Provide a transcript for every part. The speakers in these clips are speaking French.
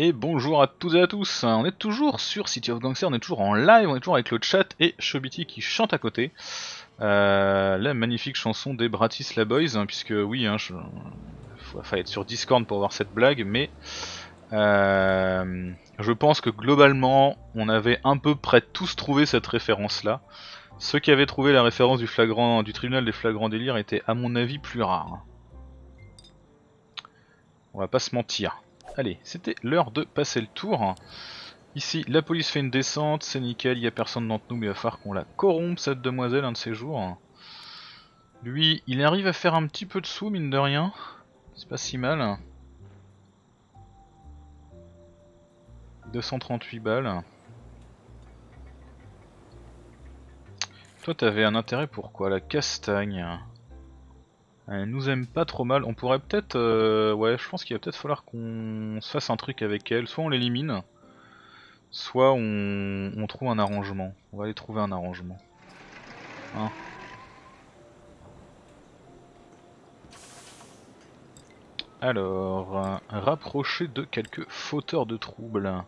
et bonjour à toutes et à tous. On est toujours sur City of Gangster, on est toujours en live, on est toujours avec le chat et Shobiti qui chante à côté. Euh, la magnifique chanson des Bratislava Boys, hein, puisque oui, hein, je... faut, être sur Discord pour voir cette blague, mais euh, je pense que globalement, on avait un peu près tous trouvé cette référence-là. Ceux qui avaient trouvé la référence du flagrant du tribunal des flagrants délires étaient à mon avis plus rares. On va pas se mentir. Allez, c'était l'heure de passer le tour. Ici, la police fait une descente, c'est nickel, il n'y a personne d'entre nous, mais il va falloir qu'on la corrompe, cette demoiselle, un de ces jours. Lui, il arrive à faire un petit peu de sous, mine de rien. C'est pas si mal. 238 balles. Toi, t'avais un intérêt pour quoi La castagne? Elle nous aime pas trop mal. On pourrait peut-être... Euh, ouais, je pense qu'il va peut-être falloir qu'on se fasse un truc avec elle. Soit on l'élimine, soit on... trouve un arrangement. On va aller trouver un arrangement. Hein Alors, rapprocher de quelques fauteurs de troubles.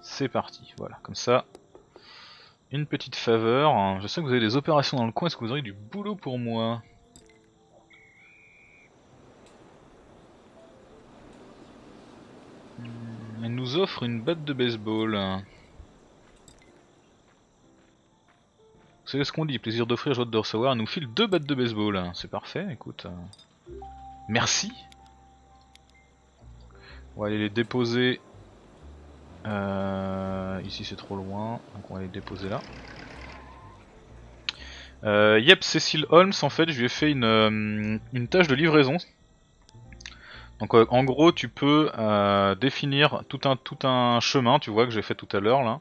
C'est parti, voilà, comme ça. Une petite faveur. Je sais que vous avez des opérations dans le coin, est-ce que vous aurez du boulot pour moi? Elle nous offre une batte de baseball. Savez ce qu'on dit, plaisir d'offrir, joie de recevoir, nous file deux battes de baseball. C'est parfait, écoute. Merci. On va aller les déposer. Euh, ici c'est trop loin, donc on va les déposer là. Euh, yep, Cécile Holmes, en fait, je lui ai fait une, euh, une tâche de livraison. Donc euh, en gros, tu peux euh, définir tout un, chemin, tu vois, que j'ai fait tout à l'heure là.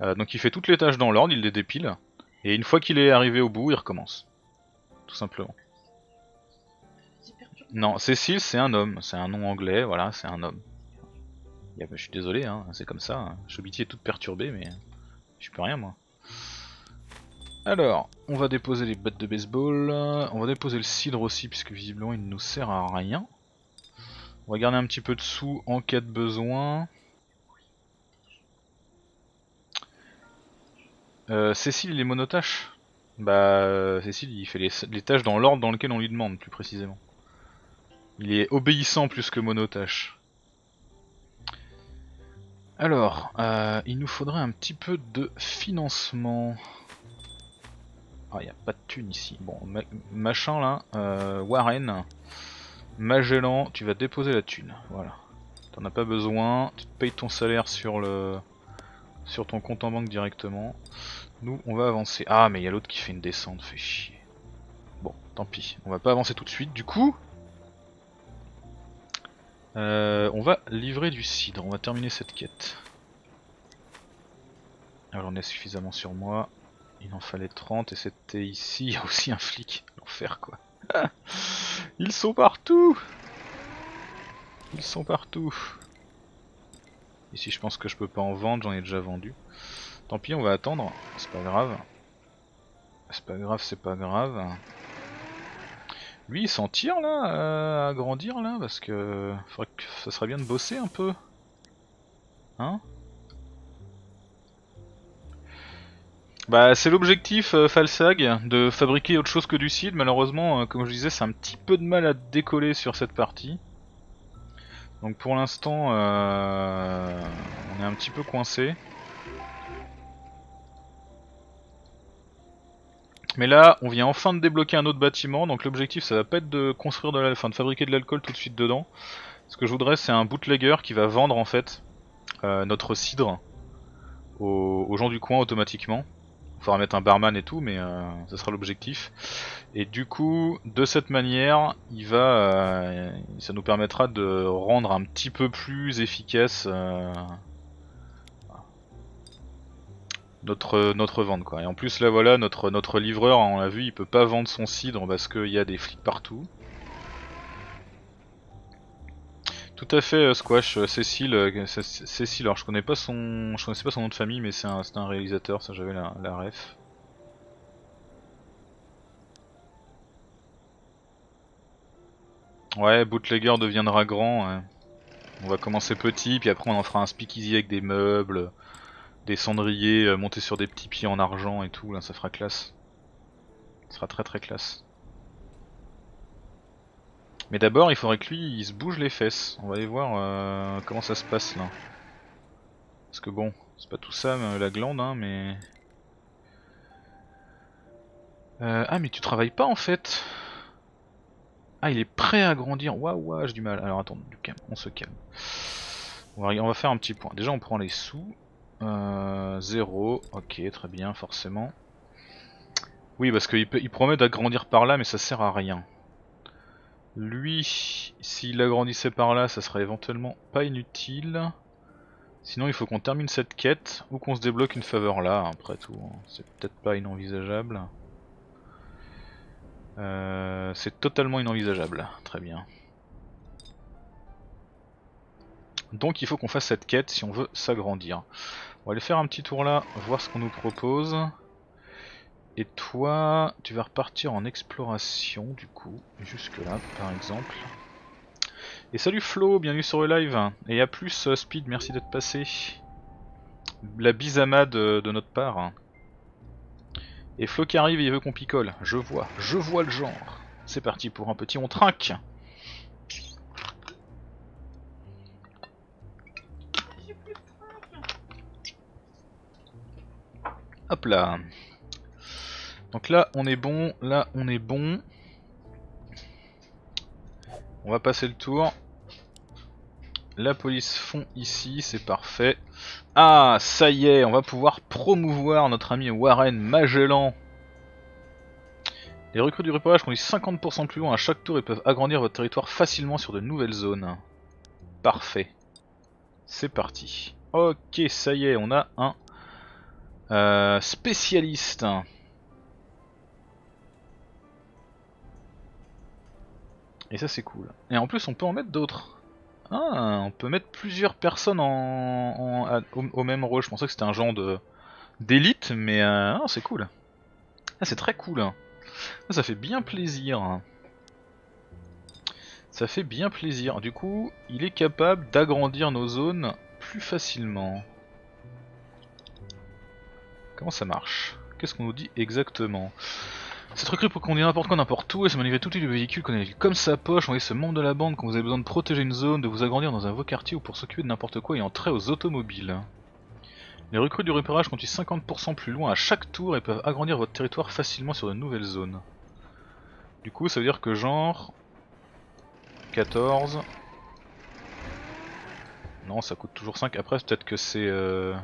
Euh, donc il fait toutes les tâches dans l'ordre, il les dépile. Et une fois qu'il est arrivé au bout, il recommence. Tout simplement. Non, Cécile c'est un homme, c'est un nom anglais, voilà, c'est un homme. je suis désolé, hein, c'est comme ça. Chobiti est toute perturbée, mais je peux rien moi. Alors, on va déposer les battes de baseball, on va déposer le cidre aussi, puisque visiblement il ne nous sert à rien. On va garder un petit peu de sous en cas de besoin. Euh, Cécile, il est monotache Bah, euh, Cécile, il fait les, tâches dans l'ordre dans lequel on lui demande, plus précisément. Il est obéissant plus que monotache. Alors, euh, il nous faudrait un petit peu de financement. Ah, il n'y a pas de thune ici. Bon, machin là, Warren. Magellan, tu vas déposer la thune, voilà. T'en as pas besoin, tu te payes ton salaire sur le sur ton compte en banque directement. Nous, on va avancer. Ah, mais il y a l'autre qui fait une descente, fait chier. Bon, tant pis, on va pas avancer tout de suite. Du coup, euh, on va livrer du cidre, on va terminer cette quête. Alors on est suffisamment sur moi. Il en fallait 30 et c'était ici, il y a aussi un flic. L'enfer quoi. Ils sont partout Ils sont partout Ici je pense que je peux pas en vendre, j'en ai déjà vendu. Tant pis, on va attendre, c'est pas grave. C'est pas grave, c'est pas grave. Lui il s'en tire là, euh, à grandir là, parce que, faudrait que ça serait bien de bosser un peu. Hein? Bah c'est l'objectif euh, Falsag, de fabriquer autre chose que du seed, malheureusement euh, comme je disais c'est un petit peu de mal à décoller sur cette partie. Donc pour l'instant euh, on est un petit peu coincé. Mais là on vient enfin de débloquer un autre bâtiment, donc l'objectif ça va pas être de construire de la... enfin de fabriquer de l'alcool tout de suite dedans. Ce que je voudrais c'est un bootlegger qui va vendre en fait notre cidre aux gens du coin automatiquement faudra mettre un barman et tout, mais euh, ça sera l'objectif. Et du coup, de cette manière, il va, euh, ça nous permettra de rendre un petit peu plus efficace euh, notre notre vente quoi. Et en plus là voilà, notre notre livreur, on l'a vu, il peut pas vendre son cidre parce qu'il y a des flics partout. Tout à fait, Squash, Cécile, Cécile, alors je connais pas son, je connaissais pas son nom de famille, mais c'est un, un, réalisateur, ça j'avais la, ref. Ouais, Bootlegger deviendra grand. On va commencer petit, puis après on en fera un speakeasy avec des meubles, des cendriers euh, montés sur des petits pieds en argent et tout, là ça fera classe. Ça sera très très classe. Mais d'abord il faudrait que lui il se bouge les fesses. On va aller voir euh, comment ça se passe là. Parce que bon, c'est pas tout ça la glande hein, mais... Euh, ah mais tu travailles pas en fait ah, il est prêt à grandir. Waouh, waouh, j'ai du mal. Alors attends, du calme, on se calme. On va, faire un petit point. Déjà, on prend les sous. Euh, 0, ok, très bien, forcément. Oui, parce qu'il il promet d'agrandir par là, mais ça sert à rien. Lui, s'il agrandissait par là, ça serait éventuellement pas inutile. Sinon, il faut qu'on termine cette quête ou qu'on se débloque une faveur là, après tout. Hein. C'est peut-être pas inenvisageable. Euh, c'est totalement inenvisageable. Très bien. Donc il faut qu'on fasse cette quête si on veut s'agrandir. On va aller faire un petit tour là, voir ce qu'on nous propose. Et toi, tu vas repartir en exploration du coup, jusque là par exemple. Et salut Flo, bienvenue sur le live. Et à plus euh, Speed, merci d'être passé. La bisamade de notre part. Et Flo qui arrive et il veut qu'on picole. Je vois, je vois le genre. C'est parti pour un petit on trinque. Hop là. Donc là on est bon, là on est bon. On va passer le tour. La police fond ici, c'est parfait. Ah, ça y est, on va pouvoir promouvoir notre ami Warren Magellan. Les recrues du repérage conduisent 50% plus loin à chaque tour et peuvent agrandir votre territoire facilement sur de nouvelles zones. Parfait. C'est parti. Ok, ça y est, on a un euh, spécialiste. Et ça c'est cool. Et en plus on peut en mettre d'autres. Ah, on peut mettre plusieurs personnes au, même rôle. Je pensais que c'était un genre de d'élite, mais euh, ah, c'est cool. Ah, c'est très cool. Ça fait bien plaisir. Ça fait bien plaisir. Du coup, il est capable d'agrandir nos zones plus facilement. Comment ça marche? Qu'est-ce qu'on nous dit exactement? Cette recrue peut conduire n'importe quoi, n'importe où, et se manivrer tout de véhicule qu'on a comme sa poche, envoyer ce membre de la bande quand vous avez besoin de protéger une zone, de vous agrandir dans un beau quartier ou pour s'occuper de n'importe quoi et entrer aux automobiles. Les recrues du repérage conduisent 50% plus loin à chaque tour et peuvent agrandir votre territoire facilement sur de nouvelles zones. Du coup ça veut dire que genre... 14... Non ça coûte toujours 5, après peut-être que c'est... Euh...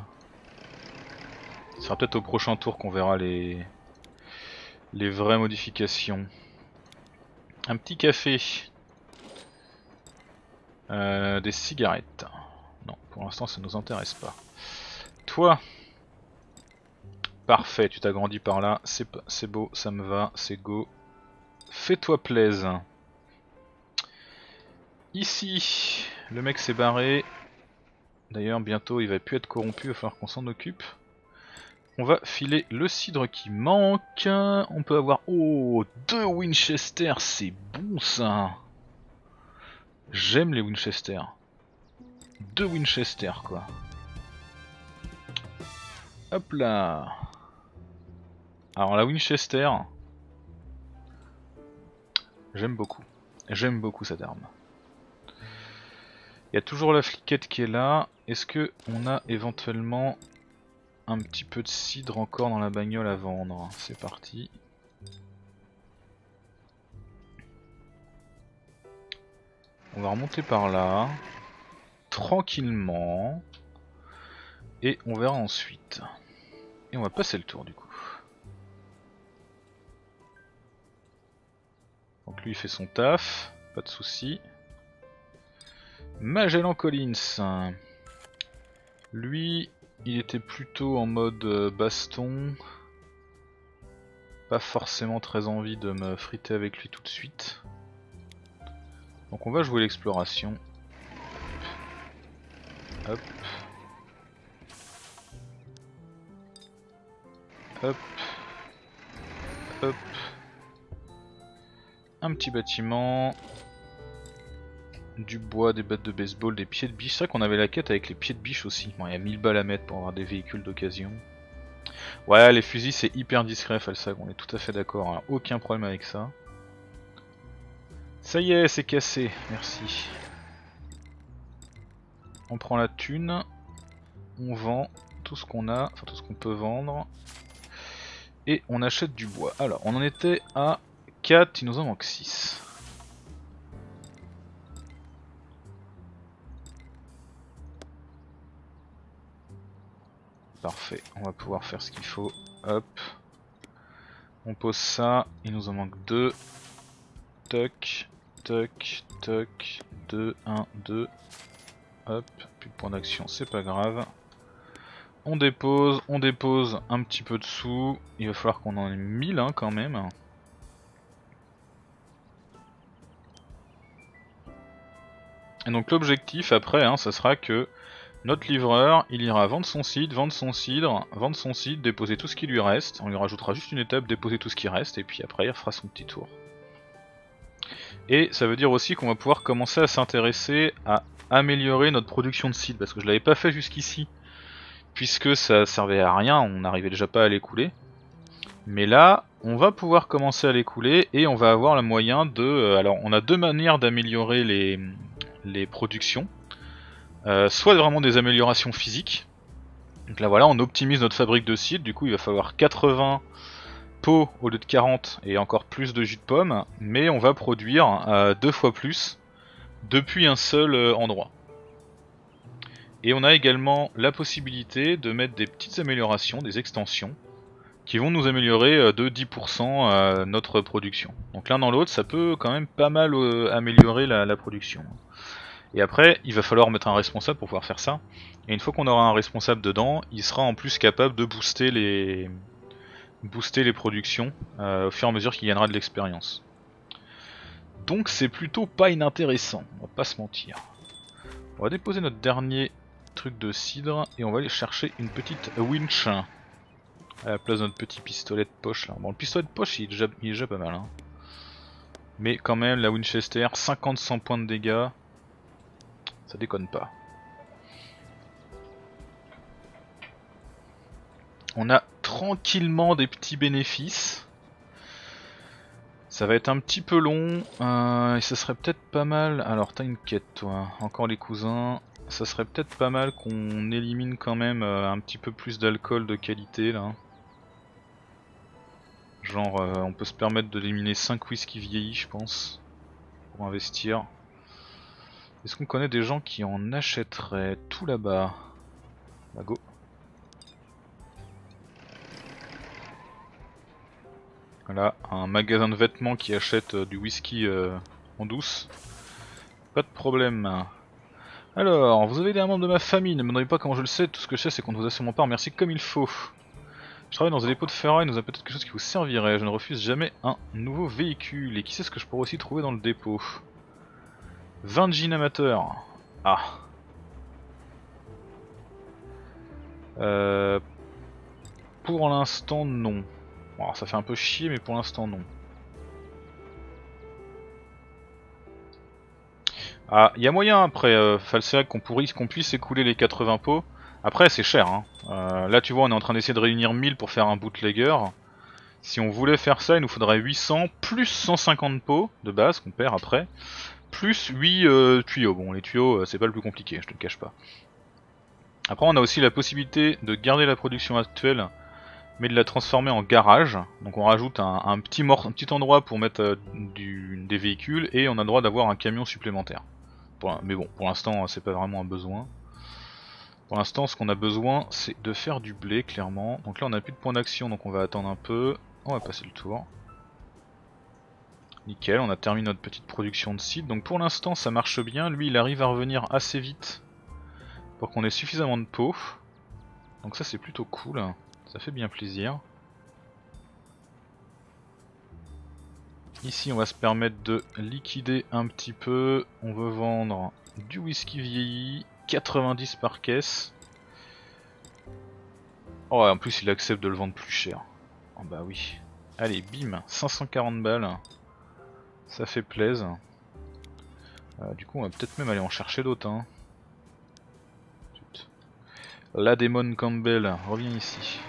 Ce sera peut-être au prochain tour qu'on verra les les vraies modifications. Un petit café. Euh, des cigarettes. Non, pour l'instant ça nous intéresse pas. Toi Parfait, tu t'agrandis par là, c'est beau, ça me va, c'est go. Fais-toi plaise. Ici, le mec s'est barré. D'ailleurs, bientôt il va plus être corrompu, il va falloir qu'on s'en occupe. On va filer le cidre qui manque. On peut avoir... Oh, deux Winchester, c'est bon ça J'aime les Winchester. Deux Winchester quoi. Hop là Alors la Winchester... J'aime beaucoup. J'aime beaucoup cette arme. Il y a toujours la fliquette qui est là. Est-ce que on a éventuellement un petit peu de cidre encore dans la bagnole à vendre. C'est parti. On va remonter par là. Tranquillement. Et on verra ensuite. Et on va passer le tour du coup. Donc lui il fait son taf, pas de souci. Magellan Collins. Lui, il était plutôt en mode euh, baston. Pas forcément très envie de me friter avec lui tout de suite. Donc on va jouer l'exploration. Hop. Hop. Hop. Un petit bâtiment. Du bois, des battes de baseball, des pieds de biche. C'est vrai qu'on avait la quête avec les pieds de biche aussi. Bon, il y a 1000 balles à mettre pour avoir des véhicules d'occasion. Ouais, les fusils c'est hyper discret, Falsag, on est tout à fait d'accord, hein. aucun problème avec ça. Ça y est, c'est cassé, merci. On prend la thune, on vend tout ce qu'on a, enfin tout ce qu'on peut vendre, et on achète du bois. Alors, on en était à 4, il nous en manque 6. Parfait, on va pouvoir faire ce qu'il faut. Hop. On pose ça, il nous en manque 2. Toc, toc, toc, 2, 1, 2. Hop, plus de point d'action, c'est pas grave. On dépose, on dépose un petit peu dessous. Il va falloir qu'on en ait 1000 hein, quand même. Et donc l'objectif après, hein, ça sera que notre livreur, il ira vendre son cidre, vendre son cidre, vendre son cidre, déposer tout ce qui lui reste. On lui rajoutera juste une étape, déposer tout ce qui reste, et puis après il fera son petit tour. Et ça veut dire aussi qu'on va pouvoir commencer à s'intéresser à améliorer notre production de cidre, parce que je l'avais pas fait jusqu'ici, puisque ça servait à rien, on n'arrivait déjà pas à l'écouler. Mais là, on va pouvoir commencer à l'écouler, et on va avoir le moyen de... Euh, alors, on a deux manières d'améliorer les, les productions. Euh, soit vraiment des améliorations physiques. Donc là voilà, on optimise notre fabrique de cidre, du coup il va falloir 80 pots au lieu de 40 et encore plus de jus de pomme, mais on va produire euh, deux fois plus depuis un seul euh, endroit. Et on a également la possibilité de mettre des petites améliorations, des extensions, qui vont nous améliorer de 10% notre production. Donc l'un dans l'autre, ça peut quand même pas mal améliorer la production. Et après, il va falloir mettre un responsable pour pouvoir faire ça. Et une fois qu'on aura un responsable dedans, il sera en plus capable de booster les, booster les productions euh, au fur et à mesure qu'il gagnera de l'expérience. Donc c'est plutôt pas inintéressant, on va pas se mentir. On va déposer notre dernier truc de cidre et on va aller chercher une petite winch à la place de notre petit pistolet de poche là. Bon le pistolet de poche il est déjà, pas mal hein. Mais quand même la Winchester, 50-100 points de dégâts, ça déconne pas. On a tranquillement des petits bénéfices. Ça va être un petit peu long euh, et ça serait peut-être pas mal. Alors t'as une quête toi, encore les cousins. Ça serait peut-être pas mal qu'on élimine quand même euh, un petit peu plus d'alcool de qualité là. Genre euh, on peut se permettre d'éliminer 5 whisky vieillis je pense. Pour investir. Est-ce qu'on connaît des gens qui en achèteraient tout là-bas? Bah go. Voilà, un magasin de vêtements qui achète euh, du whisky euh, en douce. Pas de problème. Alors, vous avez des membres de ma famille, ne me demandez pas comment je le sais, tout ce que je sais c'est qu'on vous a sur mon part, merci comme il faut. Je travaille dans un dépôt de ferraille, nous a peut-être quelque chose qui vous servirait, je ne refuse jamais un nouveau véhicule. Et qui sait ce que je pourrais aussi trouver dans le dépôt? 20 jeans amateurs. Ah. Euh, pour l'instant, non. Ça fait un peu chier, mais pour l'instant, non. Ah, il y a moyen après, euh, qu'on qu'on puisse écouler les 80 pots. Après, c'est cher. Hein. Euh, là, tu vois, on est en train d'essayer de réunir 1000 pour faire un bootlegger. Si on voulait faire ça, il nous faudrait 800 plus 150 pots de base qu'on perd après plus 8 euh, tuyaux. Bon, les tuyaux, euh, c'est pas le plus compliqué, je te le cache pas. Après, on a aussi la possibilité de garder la production actuelle, mais de la transformer en garage. Donc on rajoute un, petit, endroit pour mettre euh, des véhicules, et on a droit d'avoir un camion supplémentaire. mais bon, pour l'instant, c'est pas vraiment un besoin. Pour l'instant, ce qu'on a besoin, c'est de faire du blé, clairement. Donc là, on a plus de points d'action, donc on va attendre un peu. On va passer le tour. Nickel, on a terminé notre petite production de site. Donc pour l'instant ça marche bien. Lui il arrive à revenir assez vite pour qu'on ait suffisamment de peau. Donc ça c'est plutôt cool. Ça fait bien plaisir. Ici on va se permettre de liquider un petit peu. On veut vendre du whisky vieilli. 90 par caisse. Oh en plus il accepte de le vendre plus cher. Oh bah oui. Allez bim 540 balles. Ça fait plaisir. Euh, du coup, on va peut-être même aller en chercher d'autres. Hein. La démon Campbell, reviens ici.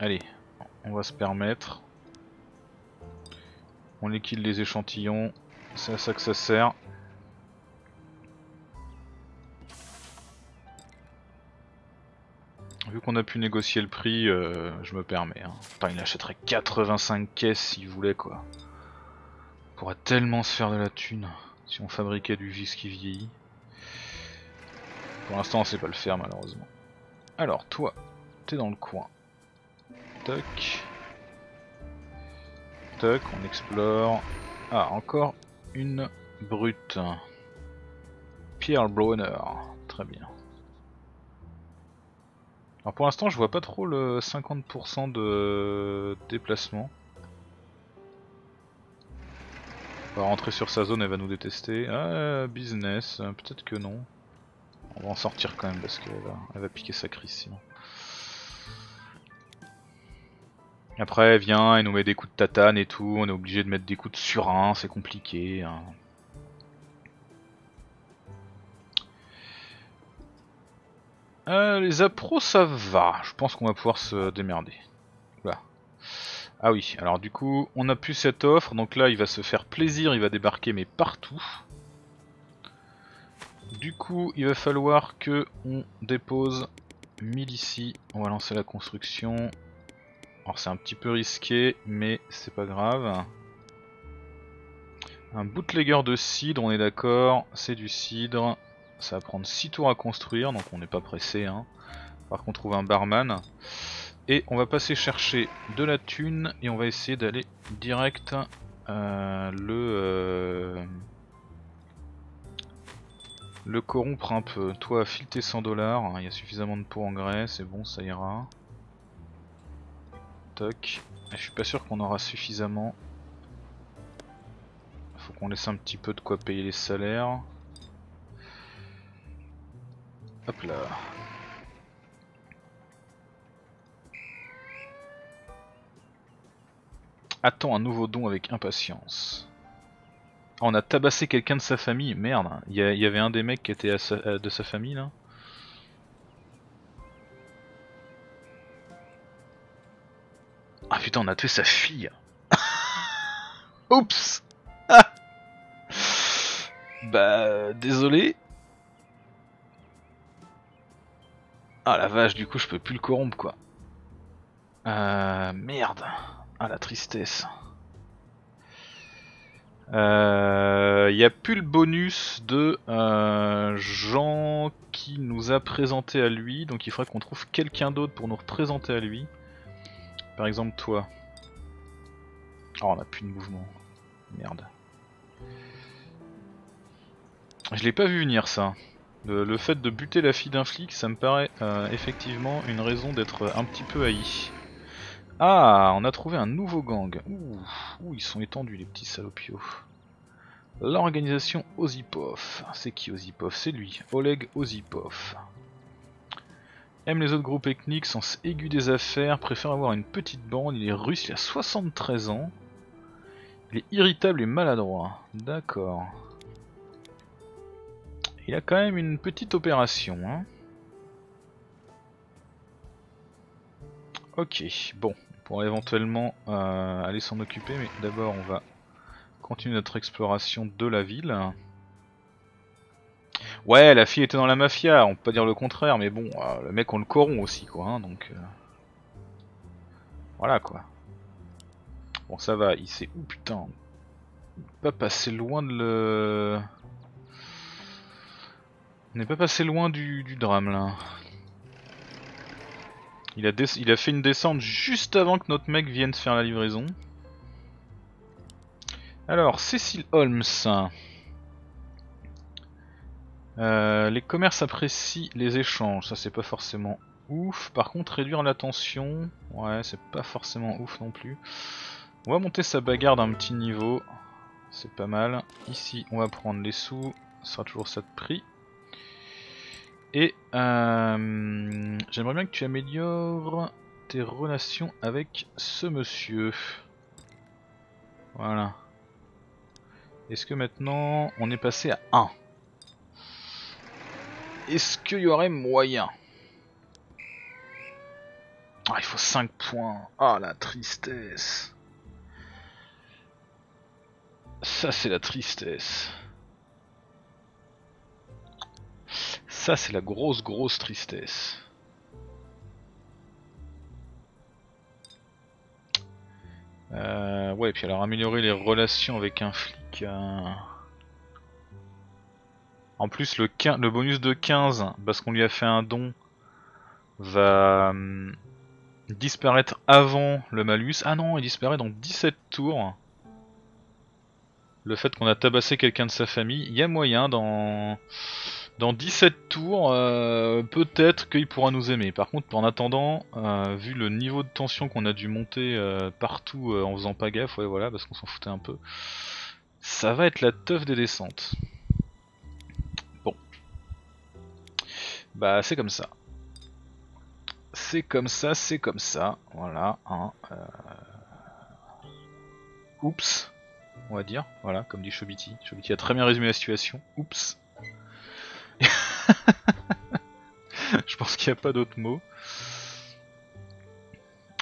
Allez, on va se permettre. On liquide les échantillons, c'est à ça que ça sert. Vu qu'on a pu négocier le prix, euh, je me permets. Hein. Enfin, il achèterait 85 caisses s'il voulait quoi. On pourrait tellement se faire de la thune si on fabriquait du qui vieillit. Pour l'instant on sait pas le faire malheureusement. Alors toi, t'es dans le coin. Toc. Toc, on explore. Ah, encore une brute. Pierre Brunner, très bien. Alors pour l'instant je vois pas trop le 50% de déplacement. On va rentrer sur sa zone, elle va nous détester. Ah, business, peut-être que non. On va en sortir quand même parce qu'elle va, va piquer sa crise sinon. Après elle vient, elle nous met des coups de tatane et tout, on est obligé de mettre des coups de surin, c'est compliqué. Hein. Euh, les appros ça va, je pense qu'on va pouvoir se démerder. Ah oui, alors du coup, on a plus cette offre, donc là il va se faire plaisir, il va débarquer mais partout. Du coup, il va falloir que on dépose 1000 ici, on va lancer la construction. Alors c'est un petit peu risqué, mais c'est pas grave. Un bootlegger de cidre, on est d'accord, c'est du cidre. Ça va prendre 6 tours à construire, donc on n'est pas pressé. Hein. Par contre, on trouve un barman. Et on va passer chercher de la thune et on va essayer d'aller direct euh, le euh, le corrompre un peu. Toi, file tes 100 dollars, il y a suffisamment de pots en grès, c'est bon, ça ira. Toc. Je suis pas sûr qu'on aura suffisamment. Faut qu'on laisse un petit peu de quoi payer les salaires. Attends un nouveau don avec impatience. Ah, on a tabassé quelqu'un de sa famille, merde. Il y, avait un des mecs qui était de sa famille là. Ah putain, on a tué sa fille. Oups. bah, désolé. Ah la vache, du coup je peux plus le corrompre quoi. Euh, merde. Ah la tristesse. Il euh, n'y a plus le bonus de euh, Jean qui nous a présenté à lui, donc il faudrait qu'on trouve quelqu'un d'autre pour nous représenter à lui. Par exemple toi. Oh on a plus de mouvement. Merde. Je l'ai pas vu venir ça. Le, fait de buter la fille d'un flic, ça me paraît euh, effectivement une raison d'être un petit peu haï. Ah, on a trouvé un nouveau gang. Ouh, ils sont étendus les petits salopios. L'organisation Ozipov. C'est qui Ozipov C'est lui, Oleg Ozipov. Aime les autres groupes ethniques, sens aigu des affaires, préfère avoir une petite bande, il est russe, il a 73 ans. Il est irritable et maladroit. D'accord. Il a quand même une petite opération. Hein. Ok, bon, pour éventuellement euh, aller s'en occuper, mais d'abord on va continuer notre exploration de la ville. Ouais, la fille était dans la mafia, on peut pas dire le contraire, mais bon, euh, le mec on le corrompt aussi quoi, hein, donc... Euh, voilà quoi. Bon ça va, il s'est... Ouh putain, pas passé loin de le... On n'est pas passé loin du drame là. Il a, fait une descente juste avant que notre mec vienne faire la livraison. Alors, Cécile Holmes. Euh, les commerces apprécient les échanges, ça c'est pas forcément ouf. Par contre, réduire la tension, ouais, c'est pas forcément ouf non plus. On va monter sa bagarre d'un petit niveau, c'est pas mal. Ici, on va prendre les sous, ce sera toujours ça de prix. Et euh, j'aimerais bien que tu améliores tes relations avec ce monsieur. Voilà. Est-ce que maintenant on est passé à 1 Est-ce qu'il y aurait moyen? Ah, il faut 5 points. Ah, la tristesse. Ça, c'est la tristesse. Ça, c'est la grosse, grosse tristesse. Euh, ouais, puis alors améliorer les relations avec un flic. Euh. En plus, le, le bonus de 15, parce qu'on lui a fait un don, va hum, disparaître avant le malus. Ah non, il disparaît dans 17 tours. Le fait qu'on a tabassé quelqu'un de sa famille, il y a moyen dans dans 17 tours, euh, peut-être qu'il pourra nous aimer. Par contre, en attendant, euh, vu le niveau de tension qu'on a dû monter euh, partout en faisant pas gaffe, ouais voilà, parce qu'on s'en foutait un peu, ça va être la teuf des descentes. Bon. Bah c'est comme ça. C'est comme ça, c'est comme ça, voilà. Hein, Oups, on va dire, voilà, comme dit Chobiti. Chobiti a très bien résumé la situation. Oups. Qu'il n'y a pas d'autre mot.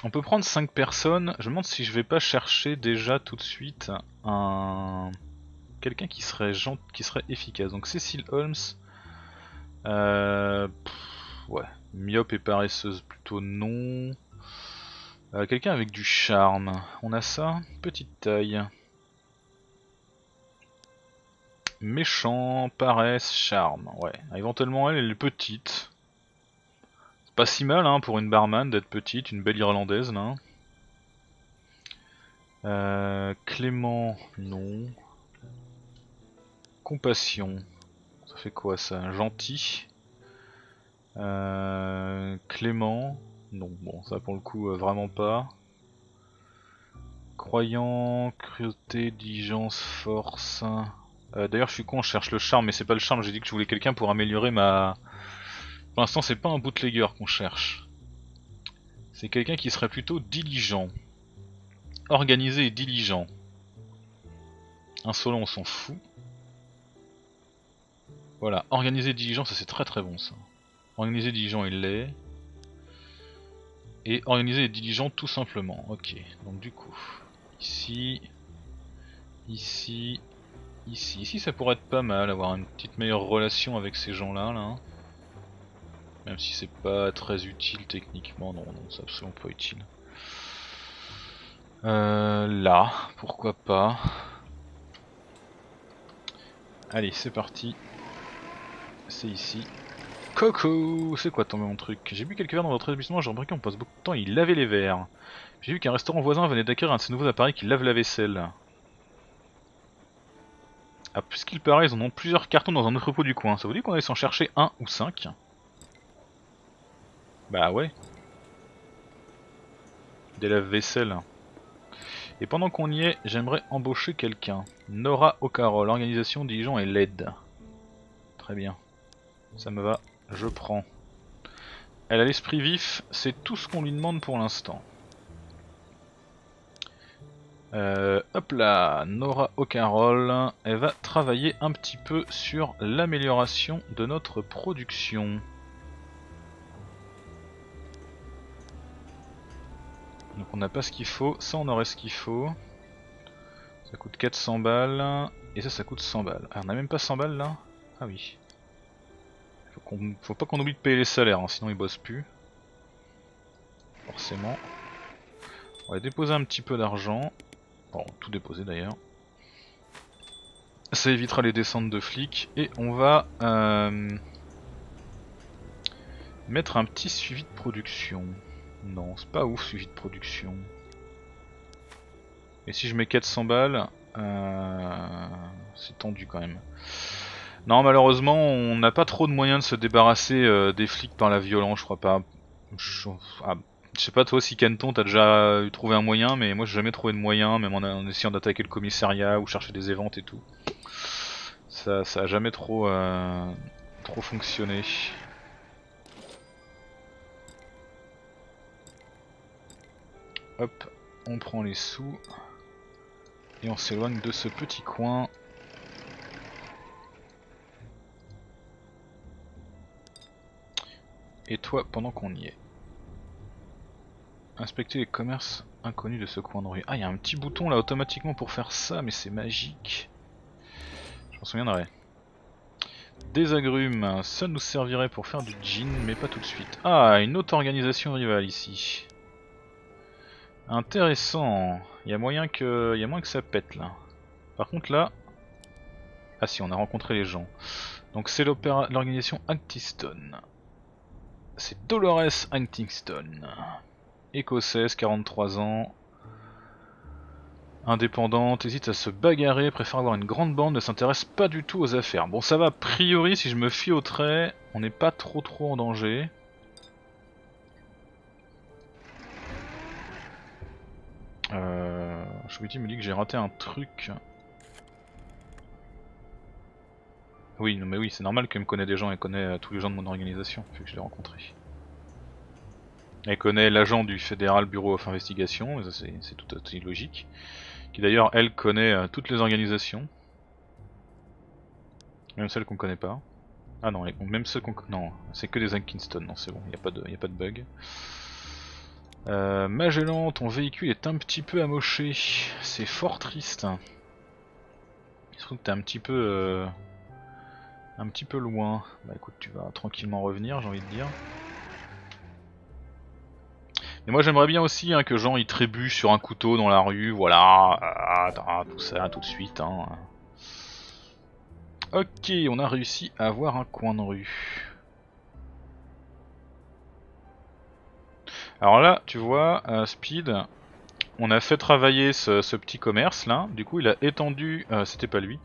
On peut prendre 5 personnes. Je me demande si je vais pas chercher déjà tout de suite un quelqu'un qui serait qui serait efficace. Donc Cécile Holmes. Euh... ouais. Myope et paresseuse plutôt non. Euh, quelqu'un avec du charme. On a ça Petite taille. Méchant, paresse, charme. Ouais, éventuellement elle, elle est petite. Pas si mal hein, pour une barman d'être petite, une belle irlandaise là. Euh, Clément, non. Compassion, ça fait quoi ça? Gentil. Euh, Clément, non, bon ça pour le coup euh, vraiment pas. Croyant, cruauté, diligence, force. D'ailleurs, je suis con, je cherche le charme, mais c'est pas le charme. J'ai dit que je voulais quelqu'un pour améliorer ma. Pour l'instant, c'est pas un bootlegger qu'on cherche. C'est quelqu'un qui serait plutôt diligent. Organisé et diligent. Insolent, on s'en fout. Voilà, organisé et diligent, ça c'est très très bon ça. Organisé et diligent, il l'est. Et organisé et diligent tout simplement. Ok, donc du coup, ici, ici, Ici, ici ça pourrait être pas mal, avoir une petite meilleure relation avec ces gens-là. Là. Même si c'est pas très utile techniquement, non, non, c'est absolument pas utile. Euh, là, pourquoi pas. Allez, c'est parti. C'est ici. Coco C'est quoi tomber mon truc? J'ai bu quelques verres dans votre établissement, j'ai remarqué qu'on passe beaucoup de temps à y laver les verres. J'ai vu qu'un restaurant voisin venait d'acquérir un de ces nouveaux appareils qui lave la vaisselle. Ah, puisqu'il paraît, ils en ont plusieurs cartons dans un autre pot du coin. Ça vous dit qu'on allait s'en chercher un ou cinq? Bah ouais. Des lave-vaisselle. Et pendant qu'on y est, j'aimerais embaucher quelqu'un. Nora O'Carroll, organisation, dirigeant et l'aide. Très bien. Ça me va, je prends. Elle a l'esprit vif, c'est tout ce qu'on lui demande pour l'instant. Euh, hop là, Nora O'Carroll, elle va travailler un petit peu sur l'amélioration de notre production. On n'a pas ce qu'il faut, ça on aurait ce qu'il faut. Ça coûte 400 balles, et ça ça coûte 100 balles. Ah on a même pas 100 balles là? Ah oui. Faut, faut pas qu'on oublie de payer les salaires, hein, sinon ils bossent plus. Forcément. On va déposer un petit peu d'argent. Bon, tout déposer d'ailleurs. Ça évitera les descentes de flics. Et on va euh, mettre un petit suivi de production. Non, c'est pas ouf suivi de production. Et si je mets 400 balles, euh, c'est tendu quand même. Non, malheureusement, on n'a pas trop de moyens de se débarrasser euh, des flics par la violence, je crois pas. Ah, je sais pas toi si Canton t'as déjà trouvé un moyen, mais moi j'ai jamais trouvé de moyen, même en, essayant d'attaquer le commissariat ou chercher des éventes et tout. Ça, ça a jamais trop, euh, trop fonctionné. Hop, on prend les sous. Et on s'éloigne de ce petit coin. Et toi, pendant qu'on y est. Inspecter les commerces inconnus de ce coin de rue. Ah, il y a un petit bouton là automatiquement pour faire ça, mais c'est magique. Je m'en souviendrai. Des agrumes, ça nous servirait pour faire du gin, mais pas tout de suite. Ah, une autre organisation rivale ici. Intéressant. Il y a moyen que, y a moyen que ça pète là. Par contre là, ah si, on a rencontré les gens. Donc c'est l'organisation Antiston. C'est Dolores Huntington. Écossaise, 43 ans. Indépendante, hésite à se bagarrer, préfère avoir une grande bande, ne s'intéresse pas du tout aux affaires. Bon ça va, a priori, si je me fie au trait, on n'est pas trop trop en danger. Euh, me dit que j'ai raté un truc. Oui, non mais oui, c'est normal qu'elle me connaît des gens et connaît euh, tous les gens de mon organisation, vu que je l'ai rencontré. Elle connaît l'agent du Fédéral Bureau of Investigation, c'est tout à fait logique. Qui d'ailleurs, elle connaît euh, toutes les organisations. Même celles qu'on connaît pas. Ah non, même celles qu'on... Non, c'est que des Kingston, non c'est bon, il n'y a, a pas de bug. Euh, Magellan, ton véhicule est un petit peu amoché. C'est fort triste. Il se trouve que t'es un petit peu... Euh, un petit peu loin. Bah écoute, tu vas tranquillement revenir, j'ai envie de dire. Mais moi j'aimerais bien aussi hein, que Jean il trébuche sur un couteau dans la rue, voilà, ah, ah, tout ça tout de suite. Hein. Ok, on a réussi à avoir un coin de rue. Alors là, tu vois, euh, Speed, on a fait travailler ce, petit commerce là, du coup il a étendu, euh, c'était pas lui,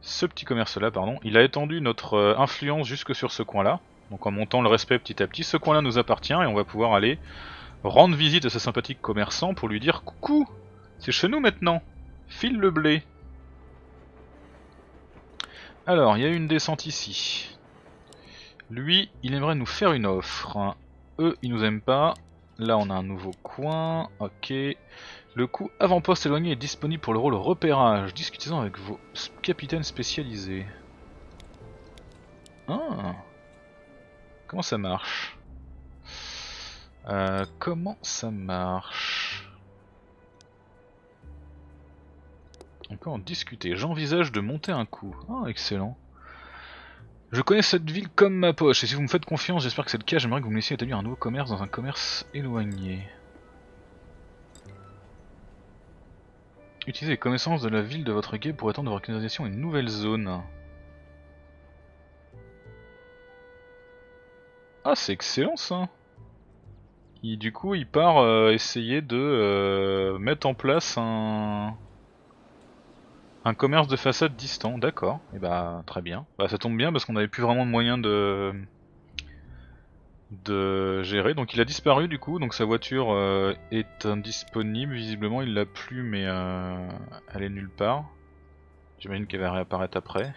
ce petit commerce là pardon, il a étendu notre euh, influence jusque sur ce coin là, donc en montant le respect petit à petit, ce coin là nous appartient et on va pouvoir aller rendre visite à ce sympathique commerçant pour lui dire coucou, c'est chez nous maintenant, file le blé. Alors, il y a une descente ici. Lui, il aimerait nous faire une offre. Eux, ils nous aiment pas. Là on a un nouveau coin, ok. Le coup avant-poste éloigné est disponible pour le rôle repérage. Discutez-en avec vos capitaines spécialisés. Ah Comment ça marche? Euh, Comment ça marche? On peut en discuter. J'envisage de monter un coup. Ah, excellent. Je connais cette ville comme ma poche, et si vous me faites confiance, j'espère que c'est le cas, j'aimerais que vous me laissiez établir un nouveau commerce dans un commerce éloigné. Utilisez les connaissances de la ville de votre guet pour étendre votre organisation à une nouvelle zone. Ah, c'est excellent ça Du coup, il part euh, essayer de euh, mettre en place un... Un commerce de façade distant, d'accord. Et eh bah très bien. Bah ça tombe bien parce qu'on avait plus vraiment de moyens de de gérer. Donc il a disparu du coup, donc sa voiture euh, est indisponible. Visiblement il l'a plus mais euh, elle est nulle part. J'imagine qu'elle va réapparaître après.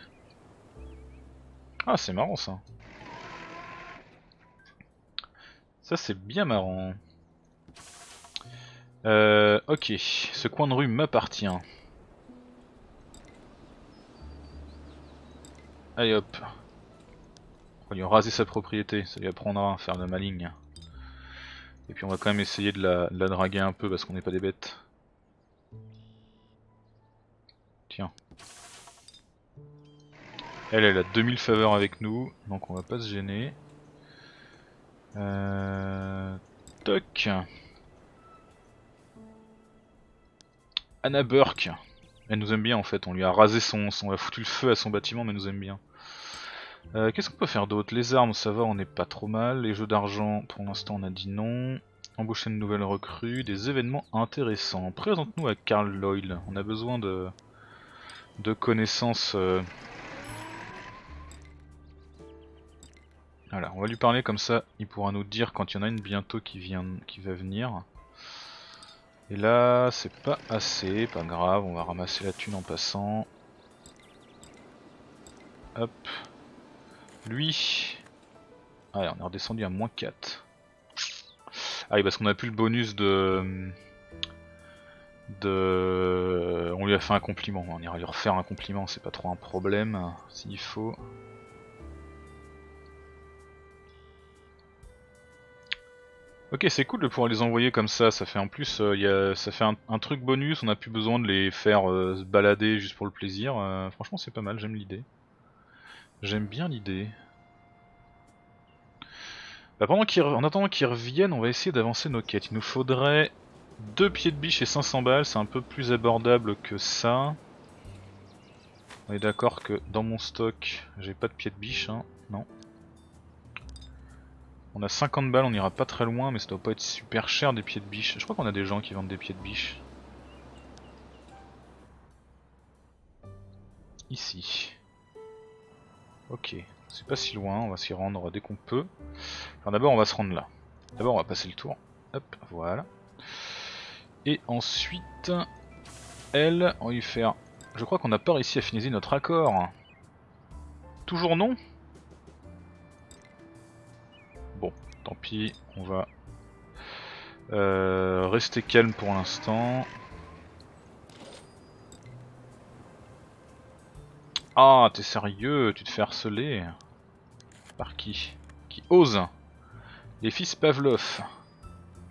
Ah c'est marrant ça. Ça c'est bien marrant. Euh, ok, ce coin de rue m'appartient. Allez hop. On va lui raser sa propriété, ça lui apprendra à faire de maligne. Et puis on va quand même essayer de la, draguer un peu parce qu'on n'est pas des bêtes. Tiens. Elle, elle a 2000 faveurs avec nous, donc on va pas se gêner. Euh... Toc. Anna Burke. Elle nous aime bien en fait, on lui a rasé son, son on a foutu le feu à son bâtiment mais elle nous aime bien. Euh, qu'est-ce qu'on peut faire d'autre? Les armes ça va, on est pas trop mal. Les jeux d'argent pour l'instant on a dit non. Embaucher une nouvelle recrue, des événements intéressants. Présente-nous à Carl Loyle, on a besoin de, de connaissances. Euh. Voilà, on va lui parler comme ça, il pourra nous dire quand il y en a une bientôt qui, vient, qui va venir. Et là, c'est pas assez, pas grave, on va ramasser la thune en passant. Hop. Lui. Ah, on est redescendu à moins 4. Ah oui, parce qu'on a plus le bonus de de... On lui a fait un compliment, on ira lui refaire un compliment, c'est pas trop un problème, s'il faut. Ok, c'est cool de pouvoir les envoyer comme ça, ça fait en plus, euh, ça fait un, truc bonus, on a plus besoin de les faire euh, se balader juste pour le plaisir. Euh, franchement c'est pas mal, j'aime l'idée. J'aime bien l'idée. Bah, pendant en attendant qu'ils reviennent, on va essayer d'avancer nos quêtes. Il nous faudrait deux pieds de biche et 500 balles, c'est un peu plus abordable que ça. On est d'accord que dans mon stock, j'ai pas de pieds de biche, hein. non. On a 50 balles, on ira pas très loin, mais ça doit pas être super cher des pieds de biche. Je crois qu'on a des gens qui vendent des pieds de biche. Ici. Ok, c'est pas si loin, on va s'y rendre dès qu'on peut. Alors d'abord on va se rendre là. D'abord on va passer le tour. Hop, voilà. Et ensuite, elle, on va lui faire... Je crois qu'on n'a pas réussi à finaliser notre accord. Toujours non? Tant pis, on va euh, rester calme pour l'instant. Ah, t'es sérieux Tu te fais harceler Par qui? Qui ose? Les fils Pavlov.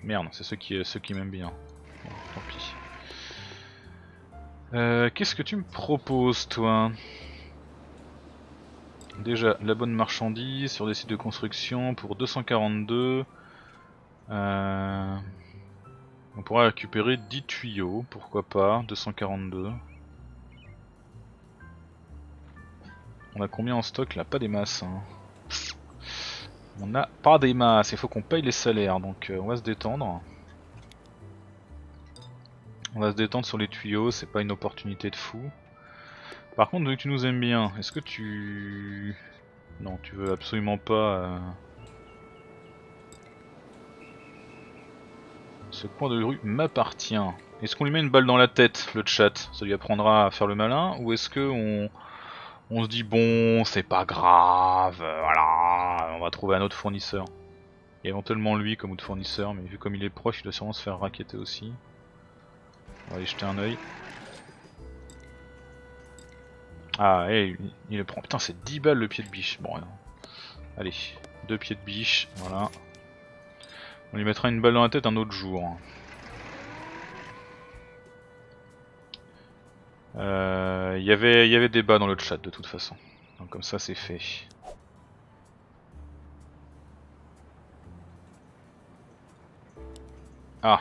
Merde, c'est ceux qui, ceux qui m'aiment bien. tant pis. Euh, qu'est-ce que tu me proposes, toi? Déjà, la bonne marchandise sur des sites de construction pour 242. Euh, on pourra récupérer 10 tuyaux, pourquoi pas, 242. On a combien en stock là? Pas des masses. Hein. On a pas des masses, il faut qu'on paye les salaires, donc euh, on va se détendre. On va se détendre sur les tuyaux, c'est pas une opportunité de fou. Par contre, vu que tu nous aimes bien, est-ce que tu... Non, tu veux absolument pas... Euh, ce coin de rue m'appartient. Est-ce qu'on lui met une balle dans la tête, le chat? Ça lui apprendra à faire le malin Ou est-ce que on... on se dit bon, c'est pas grave, voilà, on va trouver un autre fournisseur éventuellement lui comme autre fournisseur, mais vu comme il est proche, il doit sûrement se faire raqueter aussi. On va aller jeter un oeil. Ah, et il, le prend. Putain, c'est 10 balles le pied de biche. Bon, allez, deux pieds de biche, voilà. On lui mettra une balle dans la tête un autre jour. Euh, y Il y avait dans le chat de toute façon. Donc comme ça c'est fait. Ah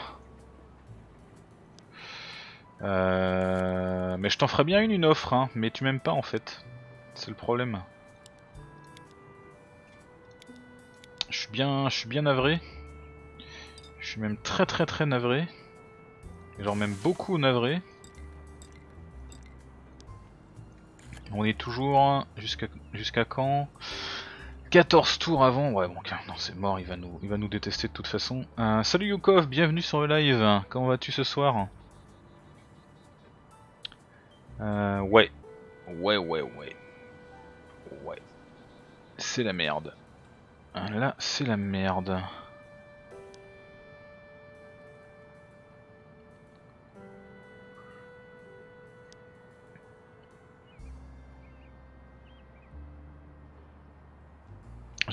euh, mais je t'en ferai bien une, une offre, hein, mais tu m'aimes pas en fait. C'est le problème. Je suis bien, je suis bien navré. Je suis même très très très navré. Genre même beaucoup navré. On est toujours jusqu'à jusqu'à quand? 14 tours avant, ouais bon non c'est mort, il va nous il va nous détester de toute façon. Euh, salut Yukov, bienvenue sur le live. Comment vas-tu ce soir? Euh, ouais. Ouais, ouais, ouais. Ouais. C'est la merde. Ah, là, c'est la merde.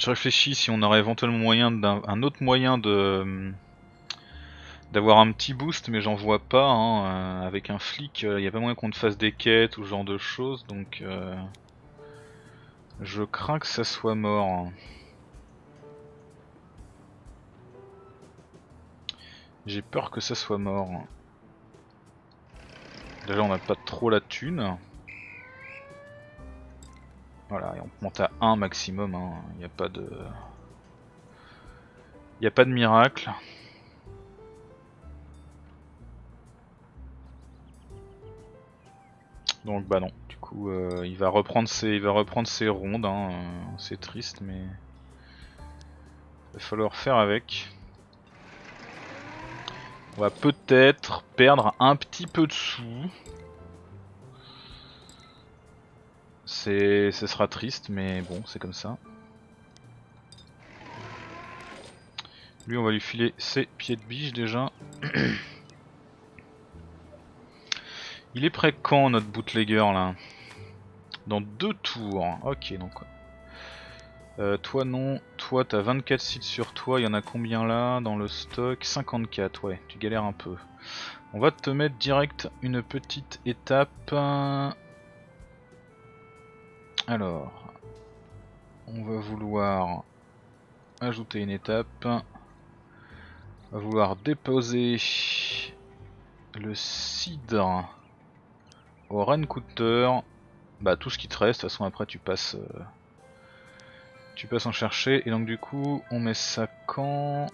Je réfléchis si on aurait éventuellement moyen d'un un autre moyen de d'avoir un petit boost, mais j'en vois pas. Hein, euh, avec un flic, il euh, n'y a pas moyen qu'on te fasse des quêtes ou ce genre de choses, donc euh, je crains que ça soit mort. J'ai peur que ça soit mort. Déjà on n'a pas trop la thune. Voilà, et on monte à 1 maximum, il n'y a pas de... Il n'y a pas de miracle. Donc bah non, du coup euh, il va reprendre ses, il rondes, hein, euh, c'est triste mais il va falloir faire avec. On va peut-être perdre un petit peu de sous. C'est, ce sera triste mais bon c'est comme ça. Lui on va lui filer ses pieds de biche déjà. Il est prêt quand notre bootlegger là? Dans deux tours. Ok donc. Euh, toi non, toi t'as 24 sites sur toi, il y en a combien là? Dans le stock 54, ouais, tu galères un peu. On va te mettre direct une petite étape. Alors, on va vouloir ajouter une étape. On va vouloir déposer le cidre au Rancouter. Bah tout ce qui te reste, de toute façon après tu passes... Euh, tu passes en chercher et donc du coup on met ça quand?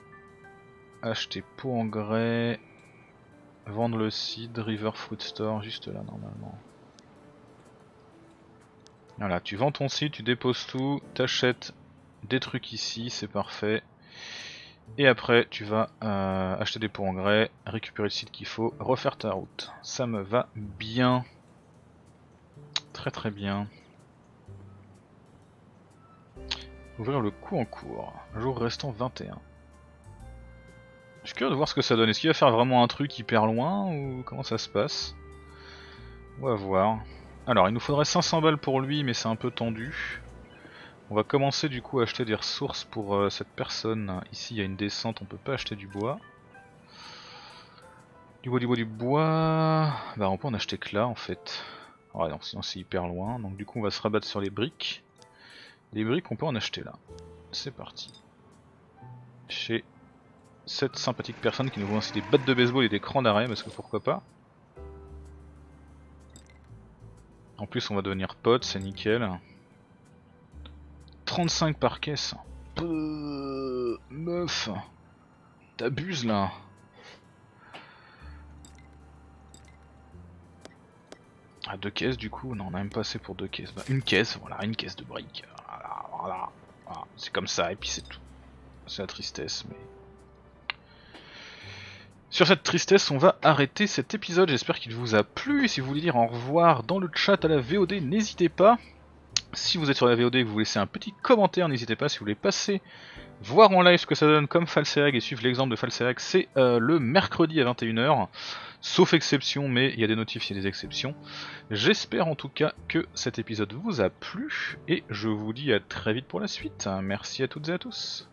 Acheter pot engrais Vendre le seed, River Fruit Store, juste là normalement. Voilà, tu vends ton seed, tu déposes tout, t'achètes des trucs ici, c'est parfait. Et après, tu vas euh, acheter des pots engrais, récupérer le site qu'il faut, refaire ta route. Ça me va bien. Très très bien. Ouvrir le coup en cours. Jour restant 21. Je suis curieux de voir ce que ça donne. Est-ce qu'il va faire vraiment un truc hyper loin ou comment ça se passe? On va voir. Alors, il nous faudrait 500 balles pour lui, mais c'est un peu tendu. On va commencer du coup à acheter des ressources pour euh, cette personne. Ici, il y a une descente, on peut pas acheter du bois. Du bois, du bois, du bois... Bah, on peut en acheter que là, en fait. Ouais, non, sinon c'est hyper loin. Donc du coup, on va se rabattre sur les briques. Les briques, on peut en acheter là. C'est parti. Chez cette sympathique personne qui nous vend ainsi des battes de baseball et des crans d'arrêt, parce que pourquoi pas. En plus on va devenir potes, c'est nickel. 35 par caisse. meuf, t'abuses là. Ah, deux caisses du coup Non, on a même pas assez pour deux caisses. Bah, une caisse, voilà, une caisse de briques. Voilà, voilà. voilà. C'est comme ça, et puis c'est tout. C'est la tristesse, mais... Sur cette tristesse, on va arrêter cet épisode. J'espère qu'il vous a plu. Si vous voulez dire au revoir dans le chat à la VOD, n'hésitez pas. Si vous êtes sur la VOD et que vous laissez un petit commentaire, n'hésitez pas. Si vous voulez passer voir en live ce que ça donne comme Falserag et suivre l'exemple de Falserag, c'est euh, le mercredi à 21h. Sauf exception, mais il y a des notifs, il y a des exceptions. J'espère en tout cas que cet épisode vous a plu et je vous dis à très vite pour la suite. Merci à toutes et à tous.